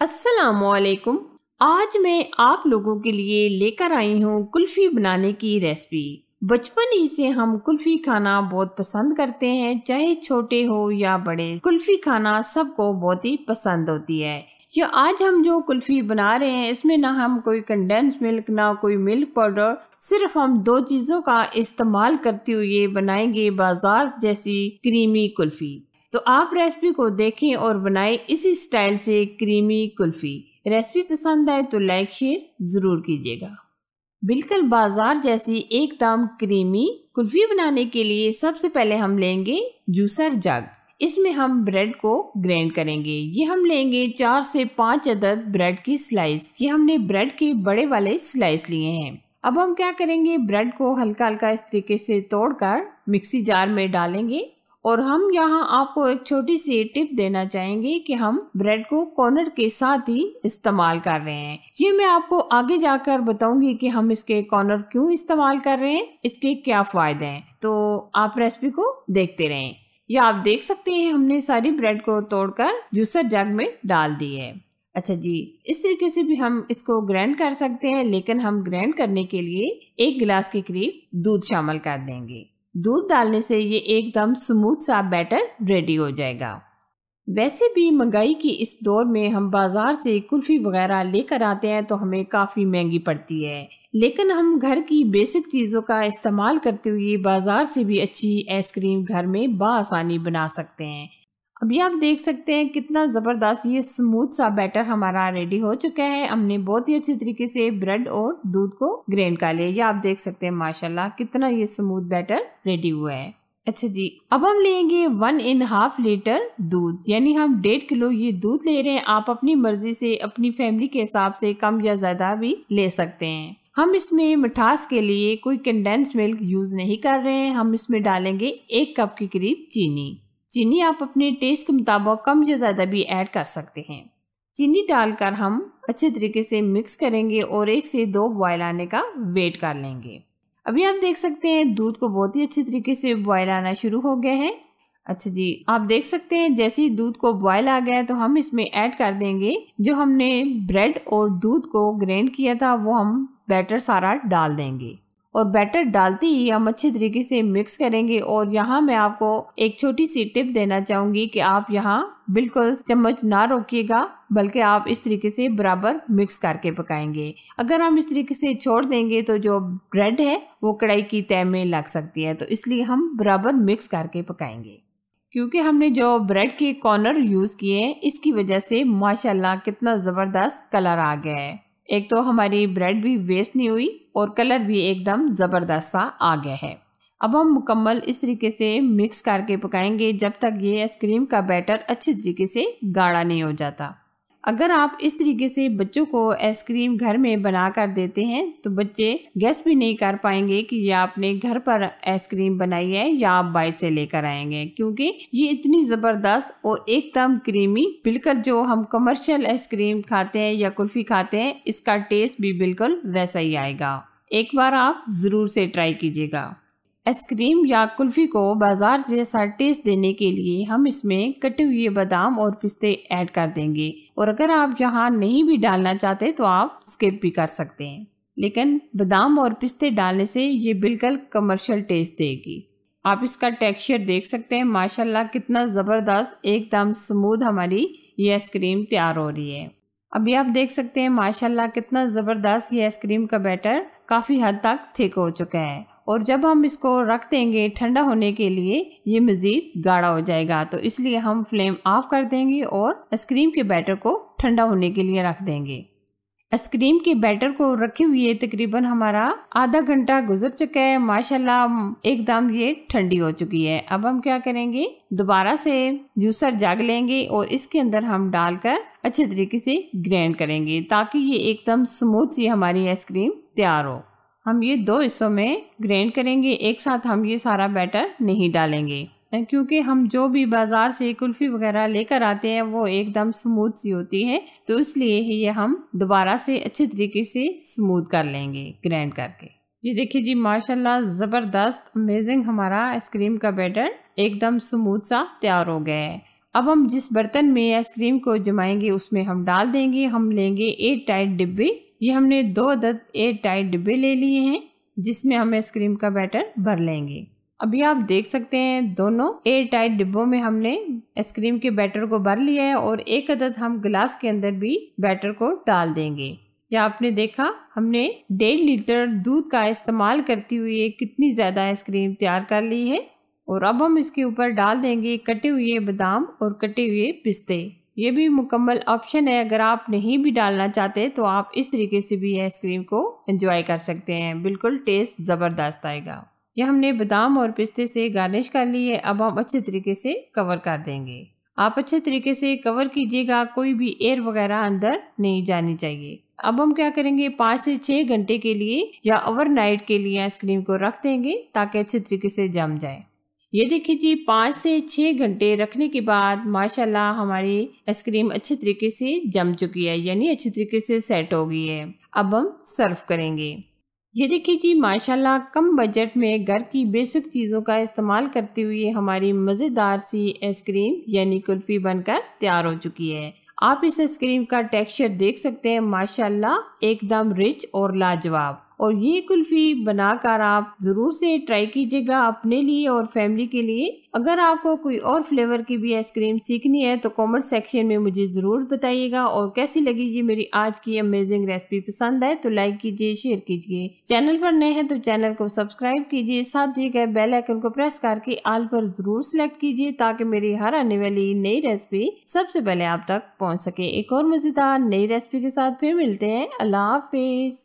असलकुम आज मैं आप लोगों के लिए लेकर आई हूँ कुल्फी बनाने की रेसिपी। बचपन ही से हम कुल्फी खाना बहुत पसंद करते हैं, चाहे छोटे हो या बड़े। कुल्फी खाना सबको बहुत ही पसंद होती है। या आज हम जो कुल्फी बना रहे हैं, इसमें ना हम कोई कंडेंस मिल्क ना कोई मिल्क पाउडर सिर्फ़ हम दो चीज़ों का इस्तेमाल करते हुए बनाएँगे बाज़ार जैसी क्रीमी कुल्फी। तो आप रेसिपी को देखें और बनाएँ इसी स्टाइल से क्रीमी कुल्फी। रेसिपी पसंद आए तो लाइक, शेयर ज़रूर कीजिएगा। बिल्कुल बाज़ार जैसी एकदम क्रीमी कुल्फी बनाने के लिए सबसे पहले हम लेंगे जूसर जग। इसमें हम ब्रेड को ग्राइंड करेंगे। ये हम लेंगे चार से पाँच अदद ब्रेड की स्लाइस। ये हमने ब्रेड के बड़े वाले स्लाइस लिए हैं। अब हम क्या करेंगे? ब्रेड को हल्का हल्का इस तरीके से तोड़कर मिक्सी जार में डालेंगे। और हम यहाँ आपको एक छोटी सी टिप देना चाहेंगे कि हम ब्रेड को कॉर्नर के साथ ही इस्तेमाल कर रहे हैं। ये मैं आपको आगे जाकर बताऊँगी कि हम इसके कॉर्नर क्यों इस्तेमाल कर रहे हैं, इसके क्या फ़ायदे हैं। तो आप रेसिपी को देखते रहें। या आप देख सकते हैं, हमने सारी ब्रेड को तोड़कर जूसर जग में डाल दी है। अच्छा जी, इस तरीके से भी हम इसको ग्राइंड कर सकते हैं, लेकिन हम ग्राइंड करने के लिए एक गिलास के करीब दूध शामिल कर देंगे। दूध डालने से ये एकदम स्मूथ सा बैटर रेडी हो जाएगा। वैसे भी महँगाई की इस दौर में हम बाज़ार से कुल्फ़ी वगैरह लेकर आते हैं तो हमें काफ़ी महँगी पड़ती है। लेकिन हम घर की बेसिक चीज़ों का इस्तेमाल करते हुए बाज़ार से भी अच्छी आइसक्रीम घर में बासानी बना सकते हैं। अभी आप देख सकते हैं कितना ज़बरदस्त ये स्मूथ सा बैटर हमारा रेडी हो चुका है। हमने बहुत ही अच्छे तरीके से ब्रेड और दूध को ग्राइंड कर लिया। ये आप देख सकते हैं, माशाल्लाह, कितना ये स्मूथ बैटर रेडी हुआ है। अच्छा जी, अब हम लेंगे वन इन हाफ़ लीटर दूध। यानी हम डेढ़ किलो ये दूध ले रहे हैं। आप अपनी मर्ज़ी से, अपनी फैमिली के हिसाब से कम या ज़्यादा भी ले सकते हैं। हम इसमें मिठास के लिए कोई कंडेंस मिल्क यूज़ नहीं कर रहे हैं। हम इसमें डालेंगे एक कप के करीब चीनी। चीनी आप अपने टेस्ट के मुताबिक कम या ज़्यादा भी ऐड कर सकते हैं। चीनी डालकर हम अच्छे तरीके से मिक्स करेंगे और एक से दो बॉयल आने का वेट कर लेंगे। अभी आप देख सकते हैं दूध को बहुत ही अच्छे तरीके से बॉयल आना शुरू हो गया है। अच्छा जी, आप देख सकते हैं जैसे ही दूध को बॉयल आ गया तो हम इसमें ऐड कर देंगे। जो हमने ब्रेड और दूध को ग्राइंड किया था वो हम बैटर सारा डाल देंगे। और बैटर डालते ही हम अच्छे तरीके से मिक्स करेंगे। और यहाँ मैं आपको एक छोटी सी टिप देना चाहूँगी कि आप यहाँ बिल्कुल चम्मच ना रोकिएगा, बल्कि आप इस तरीके से बराबर मिक्स करके पकाएँगे। अगर हम इस तरीके से छोड़ देंगे तो जो ब्रेड है, वो कढ़ाई की तय में लग सकती है। तो इसलिए हम बराबर मिक्स करके पकाएँगे। क्योंकि हमने जो ब्रेड के कॉर्नर यूज़ किए हैं, इसकी वजह से माशाल्लाह कितना ज़बरदस्त कलर आ गया है। एक तो हमारी ब्रेड भी वेस्ट नहीं हुई और कलर भी एकदम ज़बरदस्त सा आ गया है। अब हम मुकम्मल इस तरीके से मिक्स करके पकाएँगे जब तक ये आइसक्रीम का बैटर अच्छे तरीके से गाढ़ा नहीं हो जाता। अगर आप इस तरीके से बच्चों को आइसक्रीम घर में बना कर देते हैं तो बच्चे गैस भी नहीं कर पाएँगे कि ये आपने घर पर आइसक्रीम बनाई है या आप बाइट से लेकर आएँगे। क्योंकि ये इतनी ज़बरदस्त और एकदम क्रीमी बिल्कुल जो हम कमर्शियल आइसक्रीम खाते हैं या कुल्फ़ी खाते हैं, इसका टेस्ट भी बिल्कुल वैसा ही आएगा। एक बार आप ज़रूर से ट्राई कीजिएगा। आइसक्रीम या कुल्फ़ी को बाज़ार जैसा टेस्ट देने के लिए हम इसमें कटे हुए बादाम और पिस्ते ऐड कर देंगे। और अगर आप यहाँ नहीं भी डालना चाहते तो आप स्किप भी कर सकते हैं। लेकिन बादाम और पिस्ते डालने से ये बिल्कुल कमर्शियल टेस्ट देगी। आप इसका टेक्सचर देख सकते हैं। माशाल्लाह कितना ज़बरदस्त, एकदम स्मूथ हमारी ये आइसक्रीम तैयार हो रही है। अभी आप देख सकते हैं, माशाल्लाह कितना ज़बरदस्त ये आइसक्रीम का बैटर काफ़ी हद तक थिक हो चुका है। और जब हम इसको रख देंगे ठंडा होने के लिए, ये मज़ीद गाढ़ा हो जाएगा। तो इसलिए हम फ्लेम ऑफ़ कर देंगे और आइसक्रीम के बैटर को ठंडा होने के लिए रख देंगे। आइसक्रीम के बैटर को रखे हुए तकरीबन हमारा आधा घंटा गुजर चुका है। माशाल्लाह एकदम ये ठंडी हो चुकी है। अब हम क्या करेंगे? दोबारा से जूसर जाग लेंगे और इसके अंदर हम डालकर अच्छे तरीके से ग्रैंड करेंगे ताकि ये एकदम स्मूथ सी हमारी आइसक्रीम तैयार हो। हम ये दो हिस्सों में ग्राइंड करेंगे, एक साथ हम ये सारा बैटर नहीं डालेंगे। क्योंकि हम जो भी बाज़ार से कुल्फ़ी वगैरह लेकर आते हैं, वो एकदम स्मूथ सी होती है तो इसलिए ये हम दोबारा से अच्छे तरीके से स्मूथ कर लेंगे, ग्रैंड करके। ये देखिए जी, माशाल्लाह ज़बरदस्त, अमेजिंग हमारा आइसक्रीम का बैटर एकदम स्मूथ सा तैयार हो गया है। अब हम जिस बर्तन में आइसक्रीम को जमाएँगे, उसमें हम डाल देंगे, हम लेंगे एट टाइट डिब्बे ये हमने दो अदद एयर टाइट डिब्बे ले लिए हैं, जिसमें हम आइसक्रीम का बैटर भर लेंगे। अभी आप देख सकते हैं, दोनों एयर टाइट डिब्बों में हमने आइसक्रीम के बैटर को भर लिया है और एक अदद हम गिलास के अंदर भी बैटर को डाल देंगे। या आपने देखा, हमने डेढ़ लीटर दूध का इस्तेमाल करती हुई कितनी ज़्यादा आइसक्रीम तैयार कर ली है। और अब हम इसके ऊपर डाल देंगे कटे हुए बादाम और कटे हुए पिस्ते। ये भी मुकम्मल ऑप्शन है। अगर आप नहीं भी डालना चाहते तो आप इस तरीके से भी आइसक्रीम को एंजॉय कर सकते हैं। बिल्कुल टेस्ट ज़बरदस्त आएगा। यह हमने बादाम और पिस्ते से गार्निश कर ली है। अब हम अच्छे तरीके से कवर कर देंगे। आप अच्छे तरीके से कवर कीजिएगा। कोई भी एयर वगैरह अंदर नहीं जानी चाहिए। अब हम क्या करेंगे? पाँच से छः घंटे के लिए या ओवरनाइट के लिए आइसक्रीम को रख देंगे ताकि अच्छे तरीके से जम जाए। ये देखिए जी, पाँच से छः घंटे रखने के बाद माशाल्लाह हमारी आइसक्रीम अच्छे तरीके से जम चुकी है, यानी अच्छी तरीके से सेट हो गई है। अब हम सर्व करेंगे। ये देखिए जी, माशाल्लाह कम बजट में घर की बेसिक चीज़ों का इस्तेमाल करते हुए हमारी मज़ेदार सी आइसक्रीम, यानी कुल्फ़ी बनकर तैयार हो चुकी है। आप इस आइसक्रीम का टेक्सचर देख सकते हैं, माशाल्लाह एकदम रिच और लाजवाब। और ये कुल्फ़ी बनाकर आप ज़रूर से ट्राई कीजिएगा अपने लिए और फैमिली के लिए। अगर आपको कोई और फ्लेवर की भी आइसक्रीम सीखनी है तो कमेंट सेक्शन में मुझे ज़रूर बताइएगा और कैसी लगी ये मेरी आज की अमेजिंग रेसिपी पसंद है तो लाइक कीजिए शेयर कीजिए। चैनल पर नए हैं तो चैनल को सब्सक्राइब कीजिए, साथ दिए गए बेल आइकन को प्रेस करके आल पर ज़रूर सिलेक्ट कीजिए ताकि मेरी हर आने वाली नई रेसिपी सबसे पहले आप तक पहुँच सके। एक और मज़ेदार नई रेसिपी के साथ फिर मिलते हैं। अल्लाह हाफिज़।